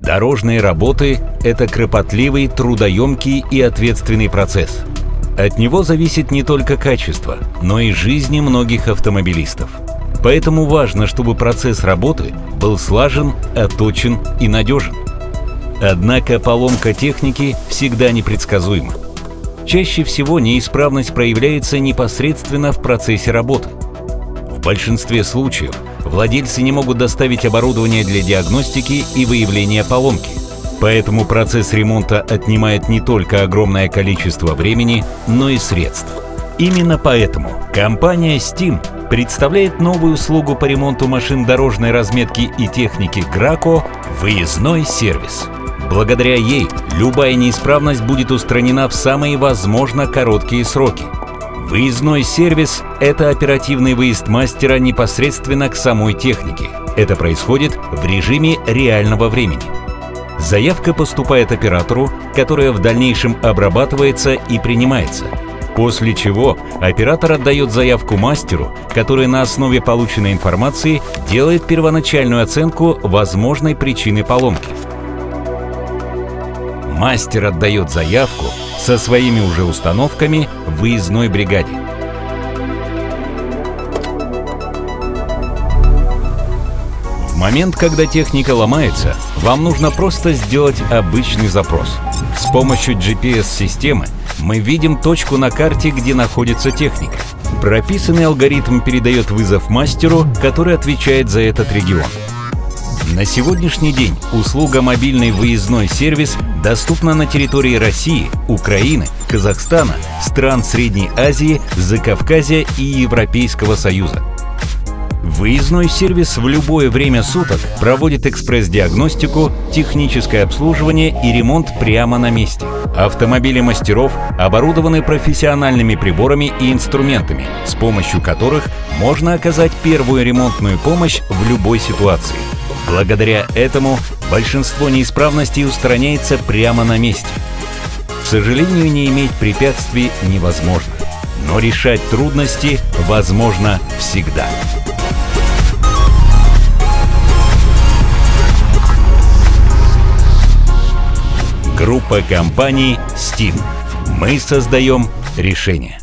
Дорожные работы – это кропотливый, трудоемкий и ответственный процесс. От него зависит не только качество, но и жизни многих автомобилистов. Поэтому важно, чтобы процесс работы был слажен, оточен и надежен. Однако поломка техники всегда непредсказуема. Чаще всего неисправность проявляется непосредственно в процессе работы. В большинстве случаев владельцы не могут доставить оборудование для диагностики и выявления поломки. Поэтому процесс ремонта отнимает не только огромное количество времени, но и средств. Именно поэтому компания Steam представляет новую услугу по ремонту машин дорожной разметки и техники Graco «Выездной сервис». Благодаря ей любая неисправность будет устранена в самые возможно короткие сроки – Выездной сервис – это оперативный выезд мастера непосредственно к самой технике. Это происходит в режиме реального времени. Заявка поступает оператору, которая в дальнейшем обрабатывается и принимается. После чего оператор отдает заявку мастеру, который на основе полученной информации делает первоначальную оценку возможной причины поломки. Мастер отдает заявку, со своими уже установками в выездной бригаде. В момент, когда техника ломается, вам нужно просто сделать обычный запрос. С помощью GPS-системы мы видим точку на карте, где находится техника. Прописанный алгоритм передает вызов мастеру, который отвечает за этот регион. На сегодняшний день услуга «Мобильный выездной сервис» доступна на территории России, Украины, Казахстана, стран Средней Азии, Закавказья и Европейского Союза. Выездной сервис в любое время суток проводит экспресс-диагностику, техническое обслуживание и ремонт прямо на месте. Автомобили мастеров оборудованы профессиональными приборами и инструментами, с помощью которых можно оказать первую ремонтную помощь в любой ситуации. Благодаря этому большинство неисправностей устраняется прямо на месте. К сожалению, не иметь препятствий невозможно, но решать трудности возможно всегда. Группа компаний Steam. Мы создаем решение.